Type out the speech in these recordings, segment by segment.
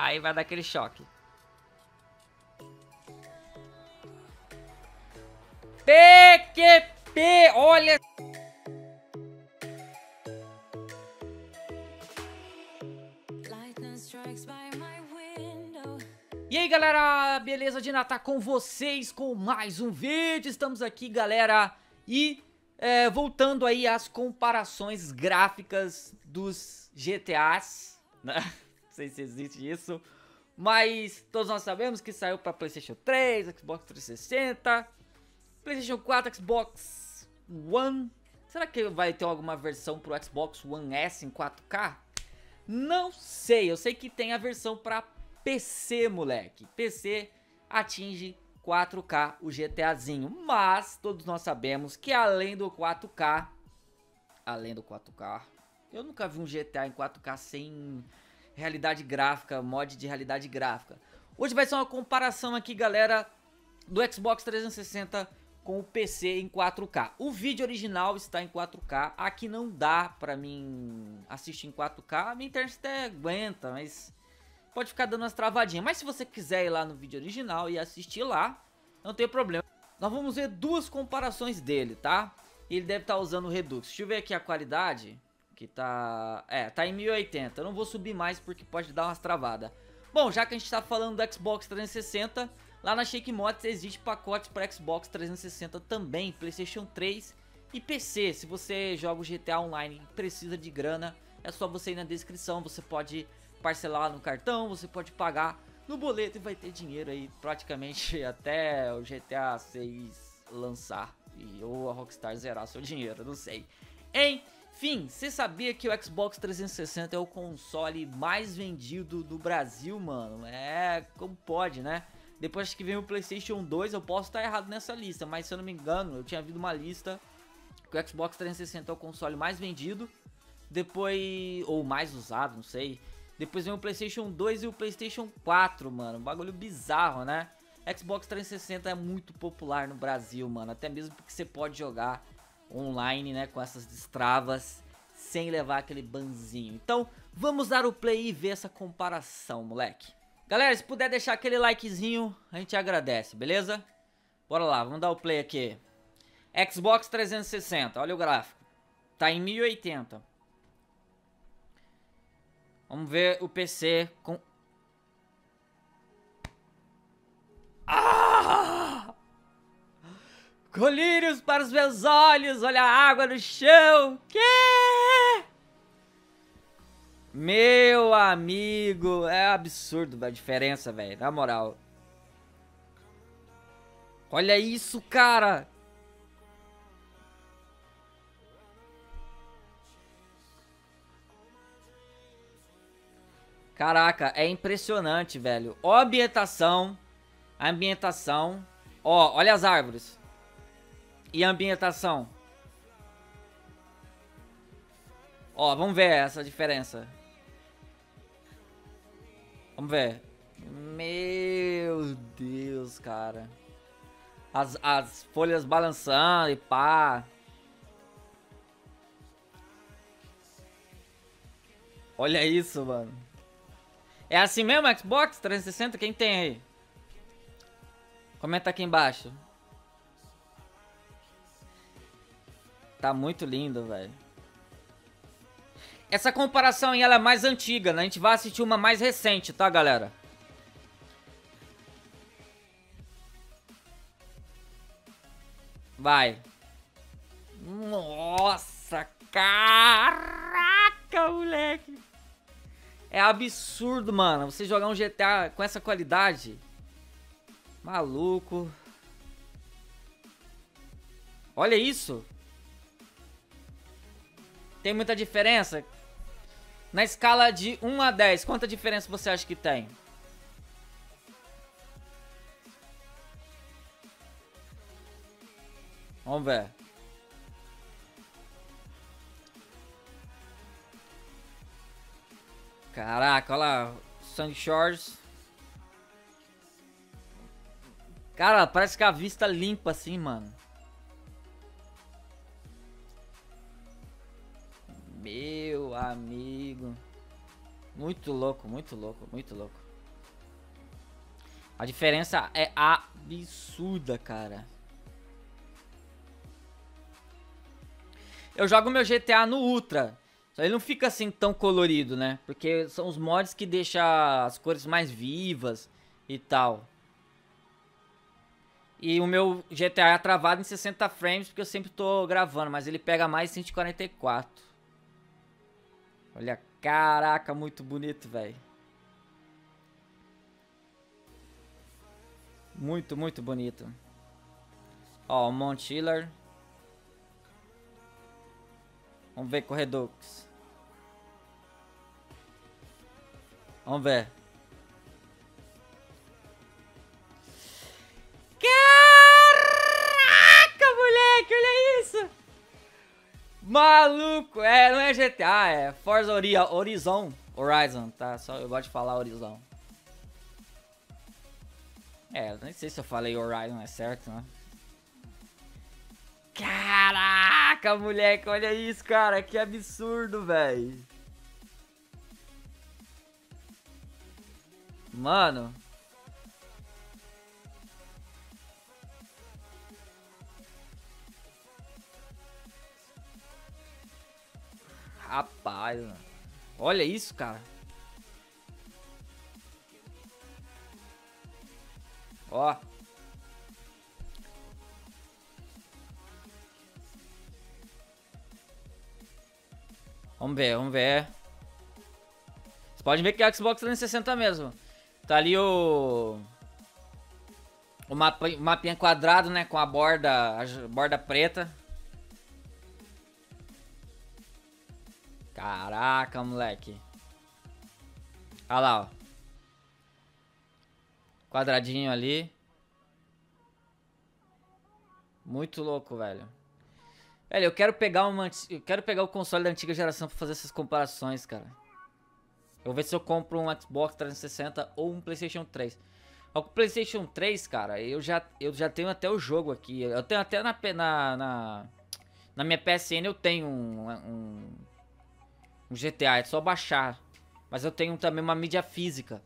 Aí vai dar aquele choque. PQP, olha... E aí galera, beleza? De Natal com vocês com mais um vídeo, estamos aqui galera. E é, voltando aí às comparações gráficas dos GTAs, né? Sei se existe isso, mas todos nós sabemos que saiu para Playstation 3, Xbox 360, Playstation 4, Xbox One, será que vai ter alguma versão pro Xbox One S em 4K? Não sei, eu sei que tem a versão para PC, moleque. PC atinge 4K o GTAzinho, mas todos nós sabemos que além do 4K, além do 4K, eu nunca vi um GTA em 4K sem realidade gráfica, mod de realidade gráfica. Hoje vai ser uma comparação aqui, galera, do Xbox 360 com o PC em 4K. O vídeo original está em 4K, aqui não dá pra mim assistir em 4K, a minha internet até aguenta, mas pode ficar dando umas travadinhas. Mas se você quiser ir lá no vídeo original e assistir lá, não tem problema. Nós vamos ver duas comparações dele, tá? Ele deve estar tá usando o Redux. Deixa eu ver aqui a qualidade, que tá... É, tá em 1080. Eu não vou subir mais porque pode dar umas travadas. Bom, já que a gente tá falando do Xbox 360, lá na Shake Mods existe pacotes para Xbox 360 também, Playstation 3 e PC. Se você joga o GTA Online e precisa de grana, é só você ir na descrição, você pode parcelar no cartão, você pode pagar no boleto e vai ter dinheiro aí praticamente até o GTA 6 lançar e ou a Rockstar zerar seu dinheiro, não sei. Enfim, você sabia que o Xbox 360 é o console mais vendido do Brasil, mano? É, como pode, né? Depois que vem o PlayStation 2, eu posso estar errado nessa lista, mas se eu não me engano, eu tinha visto uma lista que o Xbox 360 é o console mais vendido, depois ou mais usado, não sei. Depois vem o PlayStation 2 e o PlayStation 4, mano. Um bagulho bizarro, né? Xbox 360 é muito popular no Brasil, mano. Até mesmo porque você pode jogar online, né? Com essas destravas sem levar aquele banzinho. Então, vamos dar o play e ver essa comparação, moleque. Galera, se puder deixar aquele likezinho, a gente agradece, beleza? Bora lá, vamos dar o play aqui. Xbox 360, olha o gráfico. Tá em 1080. Vamos ver o PC com... Colírios para os meus olhos, olha a água no chão. Que? Meu amigo, é absurdo a diferença, velho, na moral. Olha isso, cara. Caraca, é impressionante, velho. Ó a ambientação. A ambientação. Ó, olha as árvores. E ambientação. Ó, vamos ver essa diferença. Vamos ver. Meu Deus, cara. As, as folhas balançando e pá. Olha isso, mano. É assim mesmo, Xbox 360? Quem tem aí? Comenta aqui embaixo. Tá muito lindo, velho. Essa comparação ela é mais antiga, né? A gente vai assistir uma mais recente, tá, galera? Vai. Nossa, caraca, moleque. É absurdo, mano. Você jogar um GTA com essa qualidade. Maluco. Olha isso. Tem muita diferença? Na escala de 1 a 10, quanta diferença você acha que tem? Vamos ver. Caraca, olha lá. Sandy Shores. Cara, parece que a vista limpa assim, mano. Amigo. Muito louco, muito louco, muito louco. A diferença é absurda, cara. Eu jogo meu GTA no Ultra. Só ele não fica assim tão colorido, né? Porque são os mods que deixam as cores mais vivas e tal. E o meu GTA é travado em 60 frames porque eu sempre tô gravando, mas ele pega mais 144. Olha, caraca, muito bonito, velho. Muito, muito bonito. Ó, o Montiller. Vamos ver Corredux. Vamos ver. Maluco, é, não é GTA, é Forza Horizon. Horizon, tá? Só eu gosto de falar Horizon. É, nem sei se eu falei Horizon, é certo, né? Caraca, moleque, olha isso, cara. Que absurdo, velho. Mano. Rapaz, mano. olha isso, cara. Ó. Vamos ver, vamos ver. Você pode ver que é o Xbox 360 mesmo. Tá ali o... O, mapa, o mapinha quadrado, né? Com a borda, a borda preta. Caraca, moleque. Olha lá, ó. Quadradinho ali. Muito louco, velho. Velho, eu quero pegar uma, eu quero pegar o console da antiga geração para fazer essas comparações, cara. Eu vou ver se eu compro um Xbox 360 ou um PlayStation 3. O PlayStation 3, cara, eu já, eu já tenho até o jogo aqui. Eu tenho até na, na, na, na minha PSN eu tenho um, um, um GTA, é só baixar. Mas eu tenho também uma mídia física.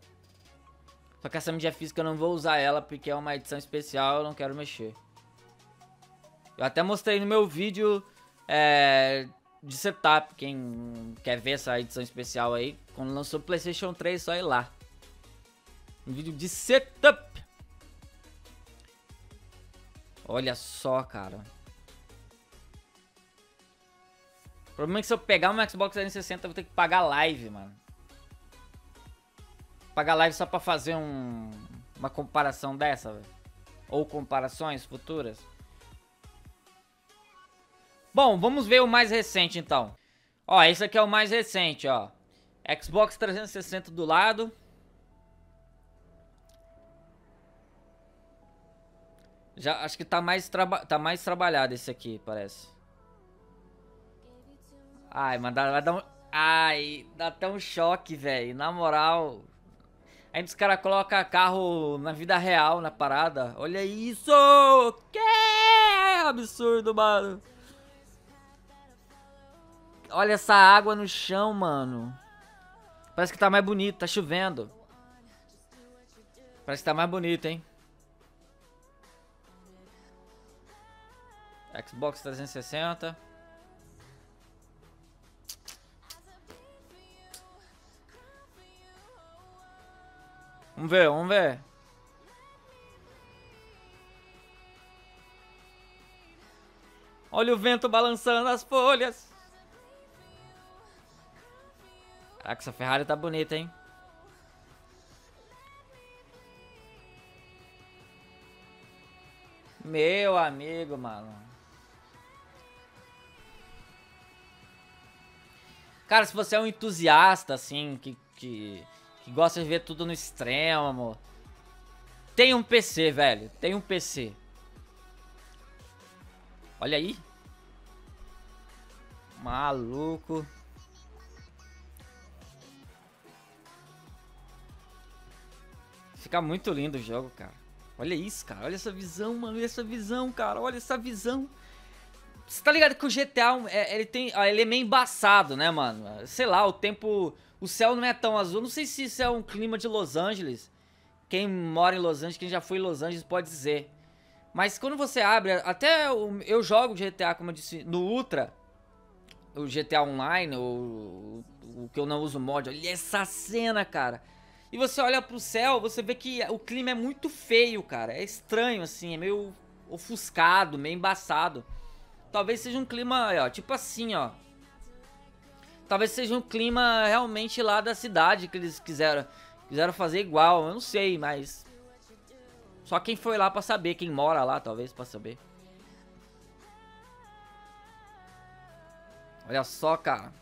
Só que essa mídia física eu não vou usar ela porque é uma edição especial, eu não quero mexer. Eu até mostrei no meu vídeo é, de setup. Quem quer ver essa edição especial aí, quando lançou o PlayStation 3, só ir lá. Um vídeo de setup. Olha só, cara. O problema é que se eu pegar um Xbox 360, eu vou ter que pagar live, mano. Pagar live só pra fazer um, uma comparação dessa, velho. Ou comparações futuras. Bom, vamos ver o mais recente então. Ó, esse aqui é o mais recente, ó. Xbox 360 do lado. Já acho que tá mais, tá mais trabalhado esse aqui, parece. Ai, mas dá, vai dar um... Ai, dá até um choque, velho. Na moral. Ainda os caras colocam carro na vida real, na parada. Olha isso! Que absurdo, mano. Olha essa água no chão, mano. Parece que tá mais bonito, tá chovendo. Parece que tá mais bonito, hein? Xbox 360. Vamos ver, vamos ver. Olha o vento balançando as folhas. Caraca, essa Ferrari tá bonita, hein? Meu amigo, mano. Cara, se você é um entusiasta, assim, que, que, que gosta de ver tudo no extremo, tem um PC, velho. Tem um PC. Olha aí. Maluco. Fica muito lindo o jogo, cara. Olha isso, cara. Olha essa visão, mano. Olha essa visão, cara. Olha essa visão. Você tá ligado que o GTA, é, ele tem, ele é meio embaçado, né, mano? Sei lá, o tempo... O céu não é tão azul. Não sei se isso é um clima de Los Angeles. quem mora em Los Angeles, quem já foi em Los Angeles pode dizer. Mas quando você abre, até o, eu jogo GTA, como eu disse, no Ultra, o GTA Online, o, o que eu não uso mod, olha essa cena, cara. E você olha pro céu, você vê que o clima é muito feio, cara. É estranho, assim, é meio ofuscado, meio embaçado. Talvez seja um clima, ó, tipo assim, ó. Talvez seja um clima realmente lá da cidade que eles quiseram, quiseram fazer igual. Eu não sei, mas só quem foi lá pra saber, quem mora lá, talvez, pra saber. Olha só, cara.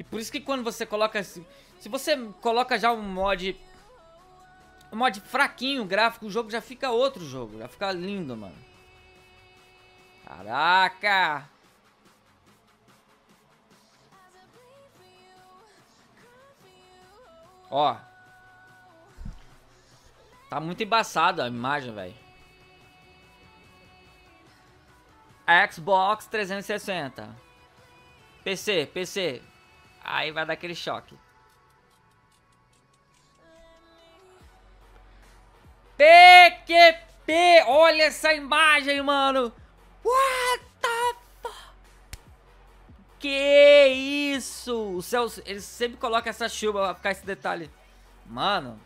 E por isso que quando você coloca... Se você coloca já um mod... Um mod fraquinho, gráfico, o jogo já fica outro jogo. Já fica lindo, mano. Caraca! Ó. Tá muito embaçada a imagem, velho. Xbox 360. PC, PC. Aí vai dar aquele choque. PQP! Olha essa imagem, mano! What the? Que isso? O céu, eles sempre colocam essa chuva pra ficar esse detalhe. Mano.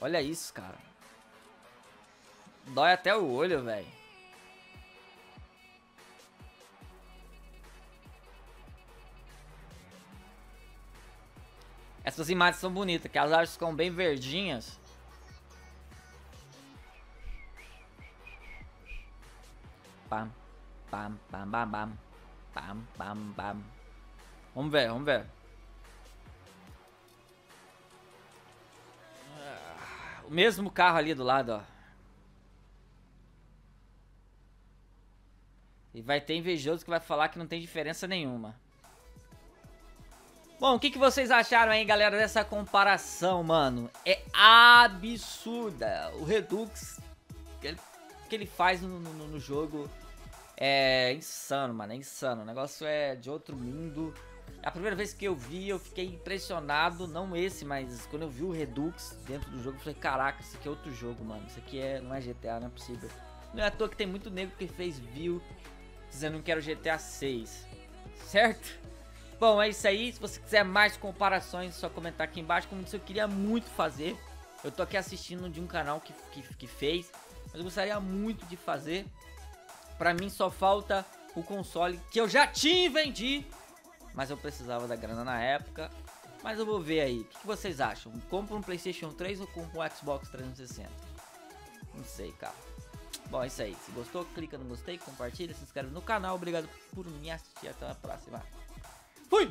Olha isso, cara. Dói até o olho, velho. Essas imagens são bonitas, que as árvores ficam bem verdinhas. Pam, pam, pam, pam, pam, pam, pam, pam. Vamos ver, vamos ver. O mesmo carro ali do lado, ó. E vai ter invejoso que vai falar que não tem diferença nenhuma. Bom, o que, que vocês acharam aí, galera, dessa comparação, mano? É absurda. O Redux que ele, que ele faz no, no, no, jogo é insano, mano. É insano. O negócio é de outro mundo. A primeira vez que eu vi, eu fiquei impressionado. Não esse, mas quando eu vi o Redux dentro do jogo, eu falei: Caraca, isso aqui é outro jogo, mano. Isso aqui é, não é GTA, não é possível. Não é à toa que tem muito negro que fez view dizendo que era o GTA 6. Certo? Bom, é isso aí. Se você quiser mais comparações, é só comentar aqui embaixo. Como disse, eu queria muito fazer. Eu tô aqui assistindo de um canal que, que, que fez. Mas eu gostaria muito de fazer. Pra mim só falta o console que eu já tinha vendi. Mas eu precisava da grana na época. Mas eu vou ver aí. O que, vocês acham? Compro um Playstation 3 ou compro um Xbox 360? Não sei, cara. Bom, é isso aí. Se gostou, clica no gostei, compartilha, se inscreve no canal. Obrigado por me assistir. Até a próxima. ほい。